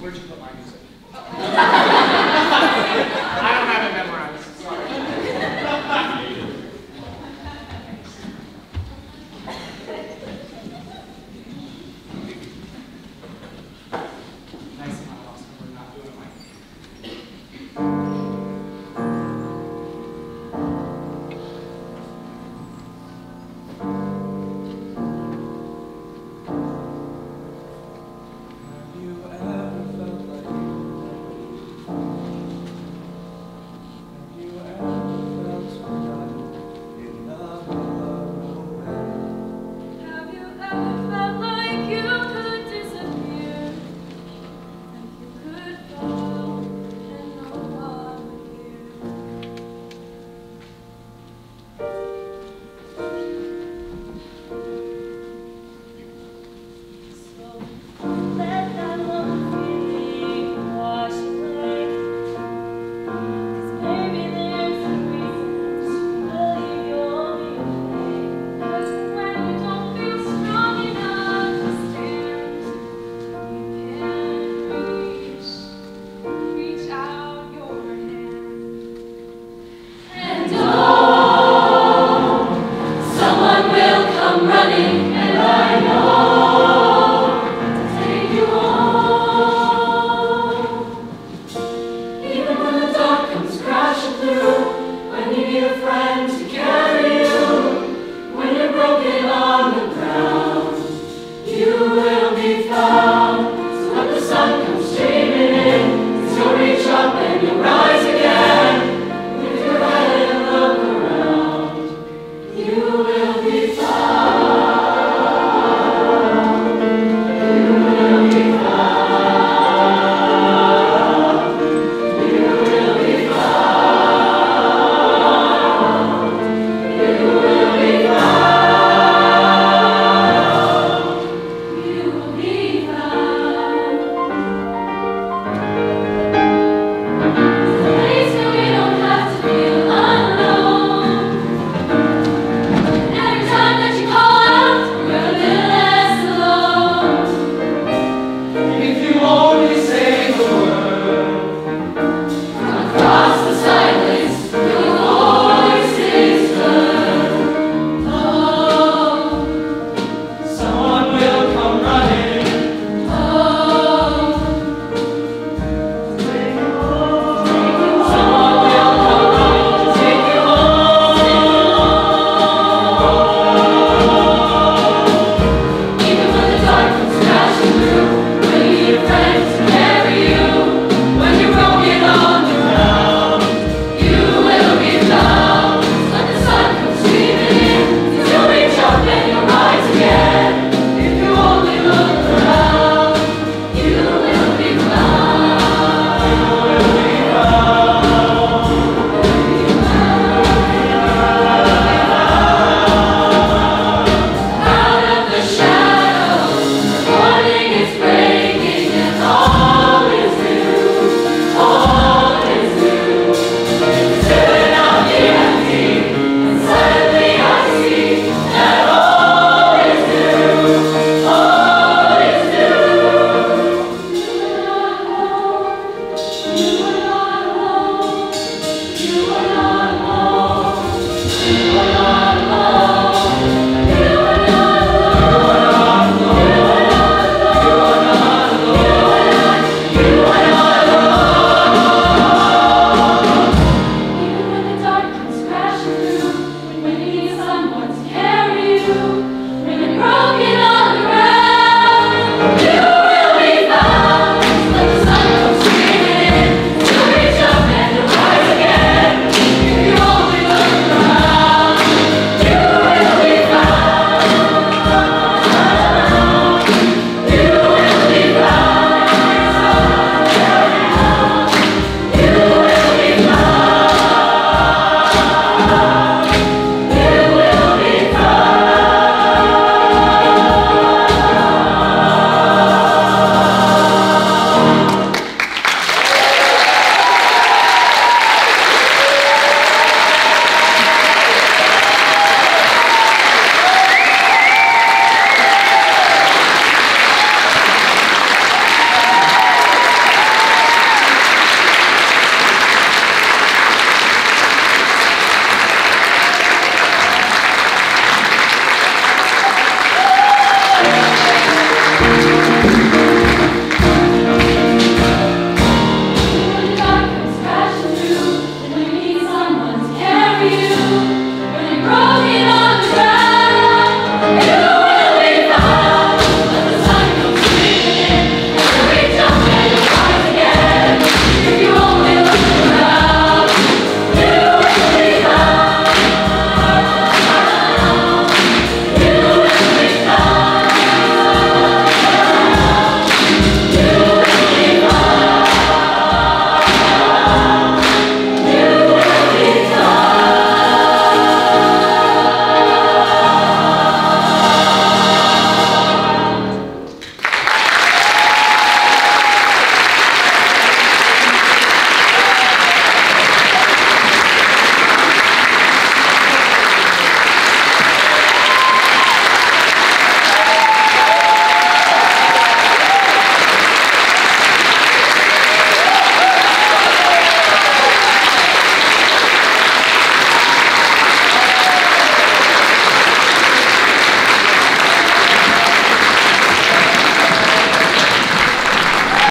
Where'd you put my music?